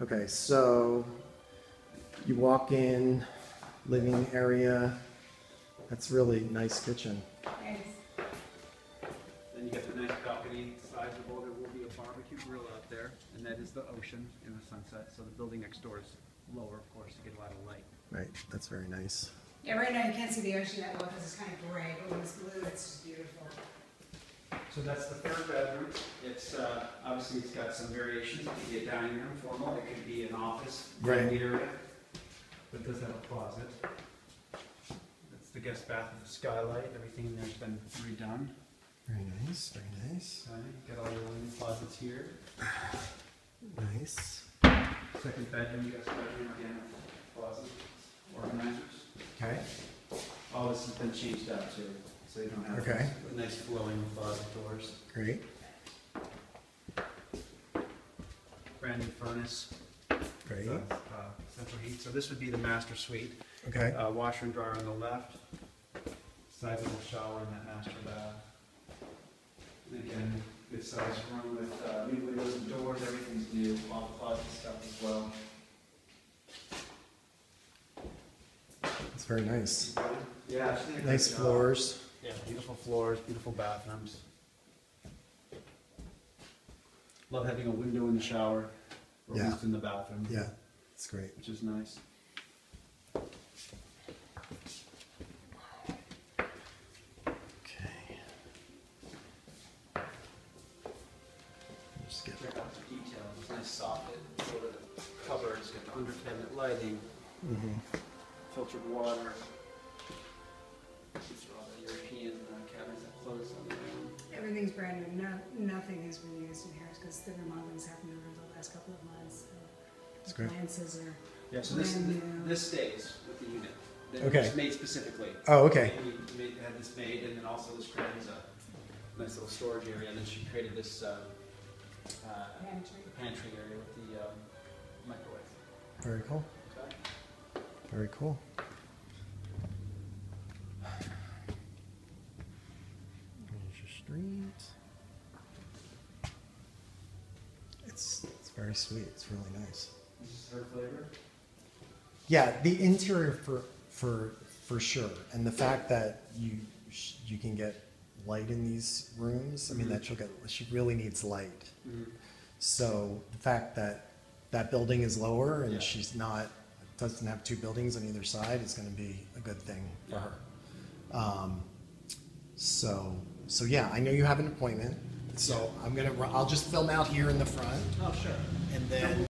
Okay, so you walk in, living area. That's really nice kitchen. Nice. Then you get the nice balcony, sizable, there will be a barbecue grill out there, and that is the ocean in the sunset, so the building next door is lower, of course, to get a lot of light. Right, that's very nice. Yeah, right now you can't see the ocean that well because it's kind of gray, but when it's blue, it's just beautiful. So that's the third bedroom. It's, uh, obviously, it's got some variations. It could be a dining room formal, it could be an office Right. area. But it does have a closet. That's the guest bath with the skylight, everything in there's been redone. Very nice, very nice, Okay, Got all your linen closets here. nice. Second bedroom, guest bedroom, again, closet, organizers. Okay, All this has been changed out too, so you don't have Okay. the nice flowing closet doors. great, Brand new furnace. great. uh, Central heat, so this would be the master suite. Okay, Uh, washer and dryer on the left, sizable shower in that master bath. And again, good sized room with, uh, new windows and doors, everything's new, all the closet stuff as well. it's very nice. Yeah, she did a great Nice job. floors. Yeah, beautiful floors, beautiful bathrooms. Love having a window in the shower, or Yeah. at least in the bathroom. Yeah, it's great. Which is nice. Okay. Just get Check out the details, it's nice soffit, sort of the cupboards, got the under cabinet lighting, mhm. filtered water. These are all the European uh, cabinets that close on their own. Everything's brand new, no, nothing has been used in here because the remodeling's happened over the last couple of months. so That's The great. appliances are, Yeah, so this, Brand new. this stays with the unit. That Okay. was made specifically. Oh, okay, We made, had this made, and then also this created a nice little storage area, and then she created this, um, uh, pantry. pantry area with the, um, microwave. very cool, Okay? very cool. Here's your street. It's, it's very sweet, it's really nice. This is her flavor. Yeah, the interior for for for sure, and the fact that you you can get light in these rooms. I mean, Mhm. that she'll get. She really needs light. Mm-hmm. So the fact that that building is lower and Yeah. she's not doesn't have two buildings on either side is going to be a good thing for Yeah. her. Um, so so yeah, I know you have an appointment. So I'm gonna. ru- I'll just film out here in the front, Oh, sure. and then